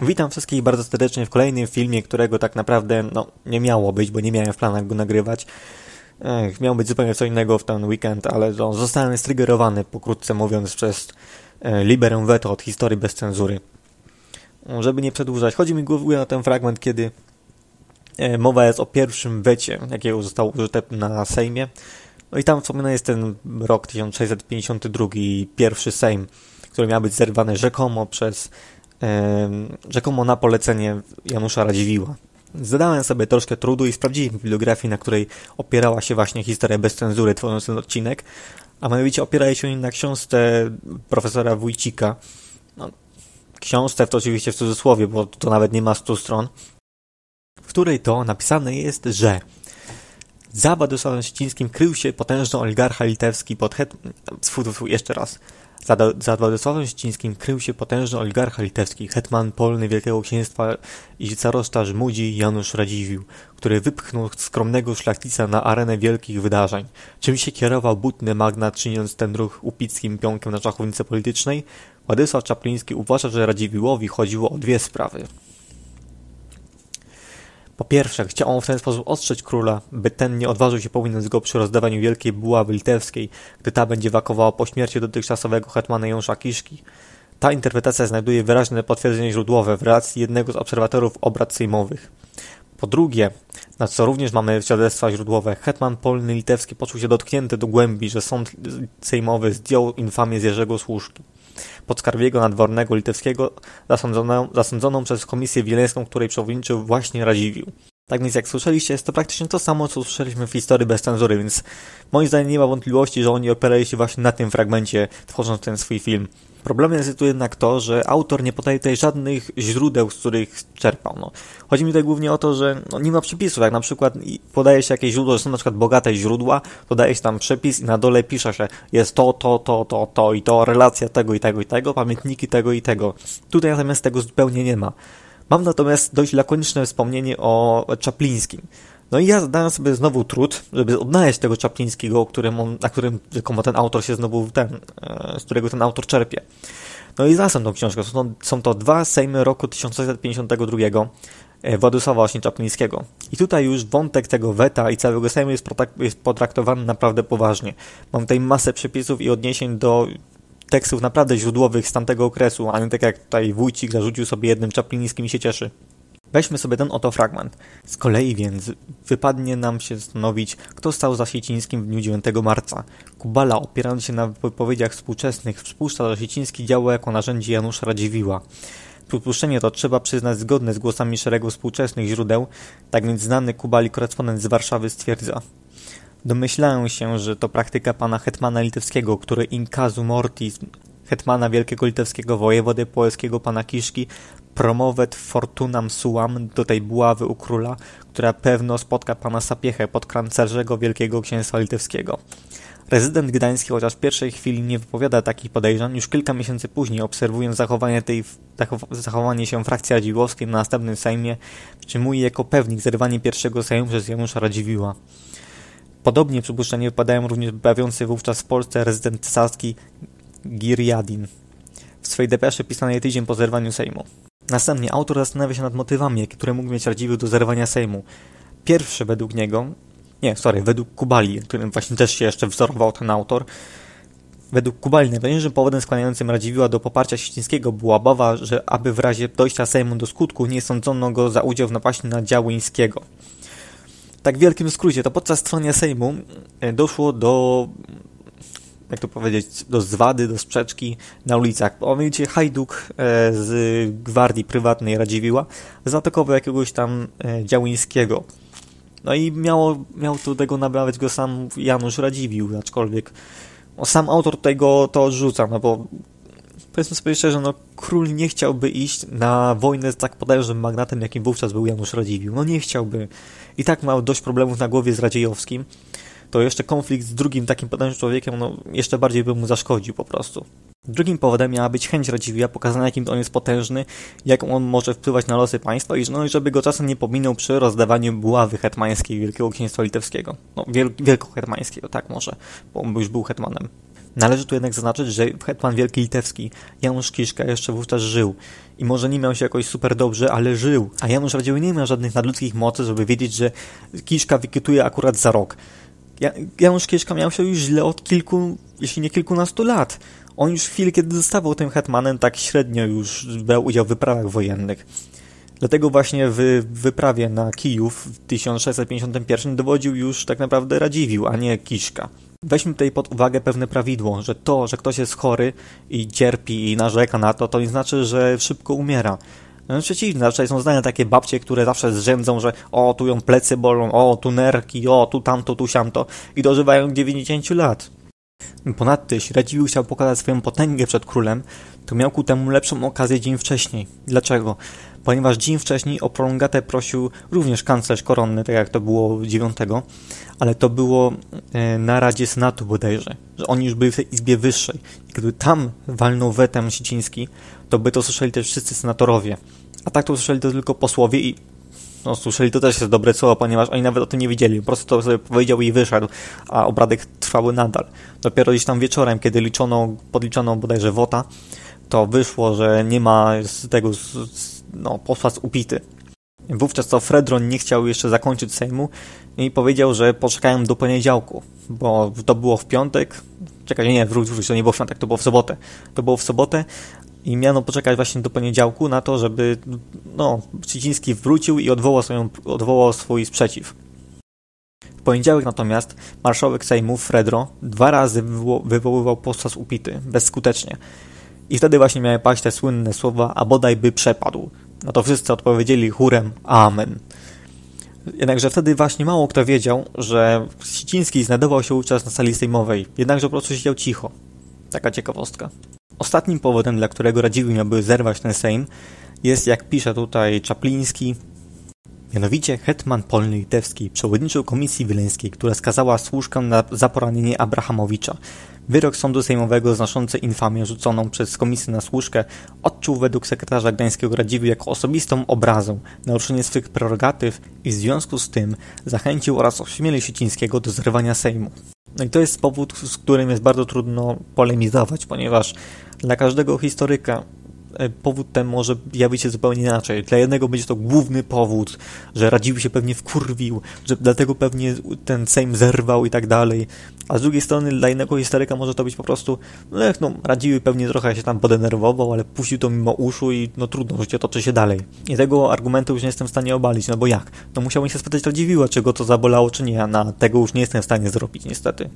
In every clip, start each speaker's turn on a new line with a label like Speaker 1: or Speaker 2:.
Speaker 1: Witam wszystkich bardzo serdecznie w kolejnym filmie, którego tak naprawdę no, nie miało być, bo nie miałem w planach go nagrywać. Ech, miał być zupełnie co innego w ten weekend, ale no, zostałem striggerowany, pokrótce mówiąc, przez e, Liberę Veto od historii bez cenzury. Żeby nie przedłużać, chodzi mi głównie na ten fragment, kiedy e, mowa jest o pierwszym wecie, jakiego zostało użyte na Sejmie. No i tam wspomniany jest ten rok 1652 i pierwszy Sejm, który miał być zerwany rzekomo przez rzekomo na polecenie Janusza Radziwiła. Zadałem sobie troszkę trudu i sprawdziłem bibliografii, na której opierała się właśnie historia bez cenzury, tworząc ten odcinek, a mianowicie opiera się na książce profesora Wójcika. No, książce to oczywiście w cudzysłowie, bo to nawet nie ma 100 stron, w której to napisane jest, że za Władysławem Ścińskim krył się potężny oligarcha litewski pod het... Jeszcze raz. Za, za Władysławem Ścińskim krył się potężny oligarcha litewski, hetman polny Wielkiego Księstwa i carosta Żmudzi Janusz Radziwił, który wypchnął skromnego szlachcica na arenę wielkich wydarzeń. Czym się kierował butny magnat, czyniąc ten ruch upickim pionkiem na szachownicy politycznej? Władysław Czapliński uważa, że Radziwiłowi chodziło o dwie sprawy. Po pierwsze, chciał on w ten sposób ostrzec króla, by ten nie odważył się pominąć go przy rozdawaniu wielkiej buławy litewskiej, gdy ta będzie wakowała po śmierci dotychczasowego hetmana Jąsza Kiszki. Ta interpretacja znajduje wyraźne potwierdzenie źródłowe w relacji jednego z obserwatorów obrad sejmowych. Po drugie, na co również mamy świadectwa źródłowe, hetman polny litewski poczuł się dotknięty do głębi, że sąd sejmowy zdjął infamię z Jerzego Służki podskarbiego nadwornego litewskiego zasądzoną, zasądzoną przez Komisję Wileńską, której przewodniczył właśnie Radziwił. Tak więc jak słyszeliście, jest to praktycznie to samo, co słyszeliśmy w historii bez cenzury, więc moim zdaniem nie ma wątpliwości, że oni opierali się właśnie na tym fragmencie, tworząc ten swój film. Problemem jest tu jednak to, że autor nie podaje tutaj żadnych źródeł, z których czerpał. No. Chodzi mi tutaj głównie o to, że no, nie ma przepisów. Jak na przykład podaje się jakieś źródło, że są na przykład bogate źródła, podaje się tam przepis i na dole pisze się jest to, to, to, to, to i to, relacja tego i tego i tego, pamiętniki tego i tego. Tutaj natomiast tego zupełnie nie ma. Mam natomiast dość lakoniczne wspomnienie o Czaplińskim. No i ja zadałem sobie znowu trud, żeby odnaleźć tego Czaplińskiego, którym on, na którym rzekomo ten autor się znowu ten, e, z którego ten autor czerpie. No i znalazłem tą książkę. Są to, są to dwa Sejmy roku 1652 e, Władysława właśnie Czaplińskiego. I tutaj już wątek tego weta i całego Sejmu jest, jest potraktowany naprawdę poważnie. Mam tutaj masę przepisów i odniesień do tekstów naprawdę źródłowych z tamtego okresu, a nie tak jak tutaj Wójcik zarzucił sobie jednym Czaplińskim i się cieszy. Weźmy sobie ten oto fragment. Z kolei więc wypadnie nam się zastanowić, kto stał za Siecińskim w dniu 9 marca. Kubala, opierając się na wypowiedziach współczesnych, przypuszcza, że Sieciński działał jako narzędzie Janusza Radziwiła. Przypuszczenie to trzeba przyznać zgodne z głosami szeregu współczesnych źródeł, tak więc znany Kubali korespondent z Warszawy stwierdza. Domyślałem się, że to praktyka pana hetmana litewskiego, który in casu mortis hetmana wielkiego litewskiego wojewody polskiego pana Kiszki promowet fortunam suam do tej buławy u króla, która pewno spotka pana Sapiechę, podkrancerzego wielkiego księstwa litewskiego. Rezydent gdański, chociaż w pierwszej chwili nie wypowiada takich podejrzeń, już kilka miesięcy później, obserwując zachowanie, tej, zachowanie się frakcji radziwiłowskiej na następnym Sejmie, przyjmuje jako pewnik zerwanie pierwszego Sejmu przez Janusza Radziwiła. Podobnie przypuszczenie wypadają również bawiący wówczas w Polsce rezydent cesarski Giriadin w swojej depeszy pisanej tydzień po zerwaniu Sejmu. Następnie autor zastanawia się nad motywami, które mógł mieć Radziwiłł do zerwania Sejmu. Pierwszy według niego, nie, sorry, według Kubali, którym właśnie też się jeszcze wzorował ten autor, Według Kubali najważniejszym powodem skłaniającym Radziwiła do poparcia Sieścińskiego była obawa, że aby w razie dojścia Sejmu do skutku nie sądzono go za udział w napaści na Działyńskiego. Tak w wielkim skrócie, to podczas trwania Sejmu e, doszło do jak to powiedzieć, do zwady, do sprzeczki na ulicach. O mianowicie Hajduk e, z gwardii prywatnej Radziwiła zaatakował jakiegoś tam e, Działyńskiego. No i miało, miał tu tego nabawiać go sam Janusz Radziwił, aczkolwiek no, sam autor tego to odrzuca, no bo powiedzmy sobie szczerze, no król nie chciałby iść na wojnę z tak potężnym magnatem, jakim wówczas był Janusz Radziwił. No nie chciałby. I tak miał dość problemów na głowie z Radziejowskim to jeszcze konflikt z drugim takim potężnym człowiekiem, no jeszcze bardziej by mu zaszkodził po prostu. Drugim powodem miała być chęć Radziwiła, pokazania jakim on jest potężny, jak on może wpływać na losy państwa i no, żeby go czasem nie pominął przy rozdawaniu buławy hetmańskiej Wielkiego Księstwa Litewskiego. No, wiel wielkohetmańskiego, tak może, bo on już był hetmanem. Należy tu jednak zaznaczyć, że hetman Wielki Litewski, Janusz Kiszka, jeszcze wówczas żył. I może nie miał się jakoś super dobrze, ale żył. A Janusz Radziwiłł nie miał żadnych nadludzkich mocy, żeby wiedzieć, że Kiszka wykituje akurat za rok. Janusz Kiszka miał się już źle od kilku, jeśli nie kilkunastu lat. On już w chwili, kiedy zostawał tym hetmanem, tak średnio już brał udział w wyprawach wojennych. Dlatego właśnie w wyprawie na Kijów w 1651 dowodził już tak naprawdę Radziwił, a nie Kiszka. Weźmy tutaj pod uwagę pewne prawidło, że to, że ktoś jest chory i cierpi i narzeka na to, to nie znaczy, że szybko umiera. No przeciwnie, są zdania takie babcie, które zawsze zrzędzą, że o, tu ją plecy bolą, o, tu nerki, o, tu tamto, tu siamto i dożywają 90 lat. Ponadto, jeśli Radziwiłł chciał pokazać swoją potęgę przed królem, to miał ku temu lepszą okazję dzień wcześniej. Dlaczego? Ponieważ dzień wcześniej o prolongatę prosił również kanclerz koronny, tak jak to było 9, ale to było e, na Radzie Senatu bodajże, że oni już byli w tej izbie wyższej. I gdyby tam walnął wetem Siciński, to by to słyszeli też wszyscy senatorowie. A tak to słyszeli to tylko posłowie i no, słyszeli to też jest dobre słowo, ponieważ oni nawet o tym nie wiedzieli. Po prostu to sobie powiedział i wyszedł, a obradek trwały nadal. Dopiero gdzieś tam wieczorem, kiedy liczono, podliczono bodajże wota, to wyszło, że nie ma z tego no, posła upity. Wówczas to Fredron nie chciał jeszcze zakończyć Sejmu i powiedział, że poczekają do poniedziałku, bo to było w piątek. Czekaj, nie, wróć, wróć, to nie było w piątek, to było w sobotę. To było w sobotę i miano poczekać właśnie do poniedziałku na to, żeby no, Ciciński wrócił i odwołał, swoją, odwołał swój sprzeciw. W poniedziałek natomiast marszałek Sejmu Fredro dwa razy wywoływał posła z upity, bezskutecznie. I wtedy właśnie miały paść te słynne słowa, a bodaj by przepadł. No to wszyscy odpowiedzieli chórem Amen. Jednakże wtedy właśnie mało kto wiedział, że Siciński znajdował się wówczas na sali sejmowej, jednakże po prostu siedział cicho. Taka ciekawostka. Ostatnim powodem, dla którego Radziwiłł miałby zerwać ten Sejm, jest, jak pisze tutaj Czapliński, Mianowicie hetman polny litewski przewodniczył Komisji Wileńskiej, która skazała służkę na, za poranienie Abrahamowicza. Wyrok sądu sejmowego znoszący infamię rzuconą przez komisję na służkę odczuł według sekretarza Gdańskiego Radziwiłł jako osobistą obrazę, naruszenie swych prerogatyw i w związku z tym zachęcił oraz ośmielił Sicińskiego do zrywania Sejmu. No i to jest powód, z którym jest bardzo trudno polemizować, ponieważ dla każdego historyka powód ten może jawić się zupełnie inaczej. Dla jednego będzie to główny powód, że Radziwiłł się pewnie wkurwił, że dlatego pewnie ten Sejm zerwał i tak dalej. A z drugiej strony dla innego historyka może to być po prostu, no no, Radziwiłł pewnie trochę się tam podenerwował, ale puścił to mimo uszu i no trudno, życie toczy się dalej. I tego argumentu już nie jestem w stanie obalić, no bo jak? No musiałbym się spytać Radziwiłła, czy go to zabolało, czy nie, a na tego już nie jestem w stanie zrobić niestety.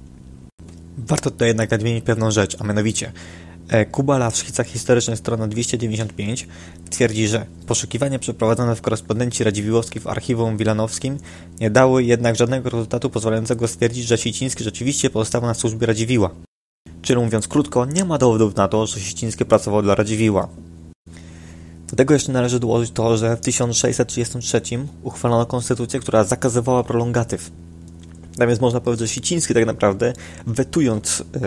Speaker 1: Warto tutaj jednak nadmienić pewną rzecz, a mianowicie E, Kubala w szkicach historycznych strona 295 twierdzi, że poszukiwania przeprowadzone w korespondencji Radziwiłowskiej w archiwum wilanowskim nie dały jednak żadnego rezultatu pozwalającego stwierdzić, że Siciński rzeczywiście pozostał na służbie Radziwiła. Czyli mówiąc krótko, nie ma dowodów na to, że Siciński pracował dla Radziwiła. Do tego jeszcze należy dołożyć to, że w 1633 uchwalono konstytucję, która zakazywała prolongatyw. Więc można powiedzieć, że Siciński tak naprawdę, wetując e,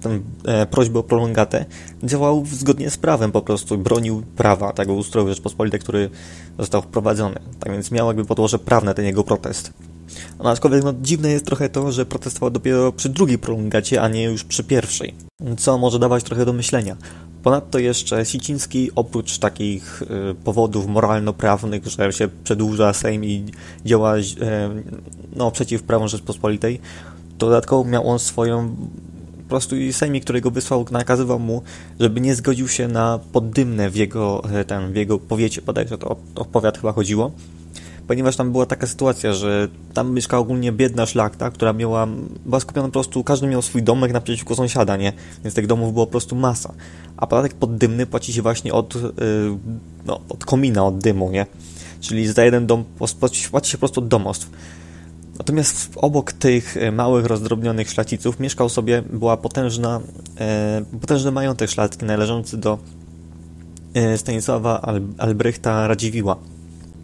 Speaker 1: tę e, prośbę o prolongatę, działał zgodnie z prawem po prostu, bronił prawa tego ustroju Rzeczpospolitej, który został wprowadzony. Tak więc miał jakby podłoże prawne ten jego protest. No, aczkolwiek no, dziwne jest trochę to, że protestował dopiero przy drugiej prolongacie, a nie już przy pierwszej. Co może dawać trochę do myślenia. Ponadto jeszcze Siciński, oprócz takich y, powodów moralno-prawnych, że się przedłuża Sejm i działa y, no, przeciw prawom Rzeczpospolitej, to dodatkowo miał on swoją po prostu i Sejmik, którego wysłał, nakazywał mu, żeby nie zgodził się na poddymne w jego, e, ten, w jego powiecie, bodajże to o powiat chyba chodziło, ponieważ tam była taka sytuacja, że tam mieszkała ogólnie biedna szlachta, która miała, była skupiona po prostu, każdy miał swój domek naprzeciwko sąsiada, nie? Więc tych domów było po prostu masa. A podatek poddymny płaci się właśnie od, yy, no, od komina, od dymu, nie? Czyli za jeden dom płaci się po prostu od domostw. Natomiast obok tych y, małych, rozdrobnionych szlachciców mieszkał sobie, była potężna, e, potężny majątek szlachcki należący do e, Stanisława Albrechta Radziwiła.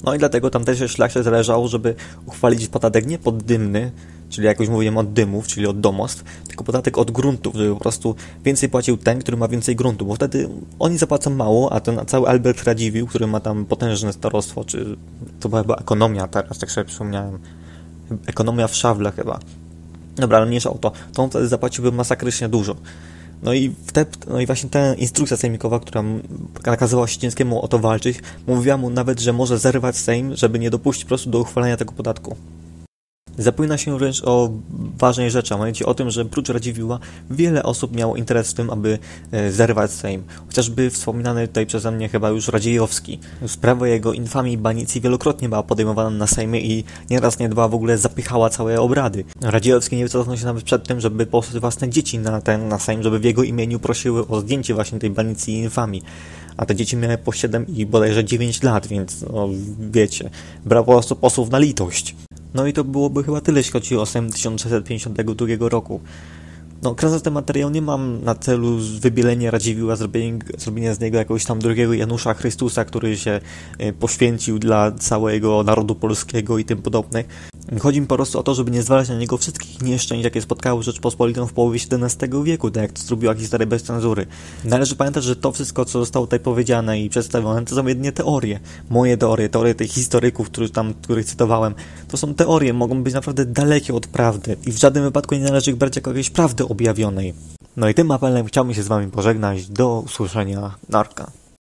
Speaker 1: No i dlatego tam też szlachcie zależało, żeby uchwalić podatek nie poddymny, czyli jak już mówiłem od dymów, czyli od domostw, tylko podatek od gruntów, żeby po prostu więcej płacił ten, który ma więcej gruntu, bo wtedy oni zapłacą mało, a ten cały Albert Radziwił, który ma tam potężne starostwo, czy to była chyba ekonomia teraz, tak sobie przypomniałem, ekonomia w Szawle chyba, Dobra, ale mniejsza o to. To on wtedy zapłaciłby masakrycznie dużo. No i, te, no i właśnie ta instrukcja sejmikowa, która nakazała Siedzińskiemu o to walczyć, mówiła mu nawet, że może zerwać Sejm, żeby nie dopuścić po prostu do uchwalenia tego podatku. Zapomina się wręcz o ważnej rzeczy, a mianowicie o tym, że prócz Radziwiłła wiele osób miało interes w tym, aby e, zerwać Sejm. Chociażby wspominany tutaj przeze mnie chyba już Radziejowski. Sprawa jego infamii i banicji wielokrotnie była podejmowana na Sejmie i nieraz nie dwa w ogóle zapychała całe obrady. Radziejowski nie wycofnął się nawet przed tym, żeby posłać własne dzieci na ten na Sejm, żeby w jego imieniu prosiły o zdjęcie właśnie tej banicji i infamii a te dzieci miały po 7 i bodajże 9 lat, więc no, wiecie, brał po prostu posłów na litość. No i to byłoby chyba tyle, jeśli chodzi o SEM 1652 roku. No, kręcąc ten materiał nie mam na celu wybielenia Radziwiła, zrobienia, zrobienia z niego jakiegoś tam drugiego Janusza Chrystusa, który się e, poświęcił dla całego narodu polskiego i tym podobne. Chodzi mi po prostu o to, żeby nie zwalać na niego wszystkich nieszczęść, jakie spotkały Rzeczpospolitą w połowie XVII wieku, tak jak to zrobiła historia bez cenzury. Należy pamiętać, że to wszystko, co zostało tutaj powiedziane i przedstawione, to są jedynie teorie. Moje teorie, teorie tych historyków, których tam, których cytowałem, to są teorie, mogą być naprawdę dalekie od prawdy i w żadnym wypadku nie należy ich brać jako jakiejś prawdy objawionej. No i tym apelem chciałbym się z Wami pożegnać. Do usłyszenia. Narka.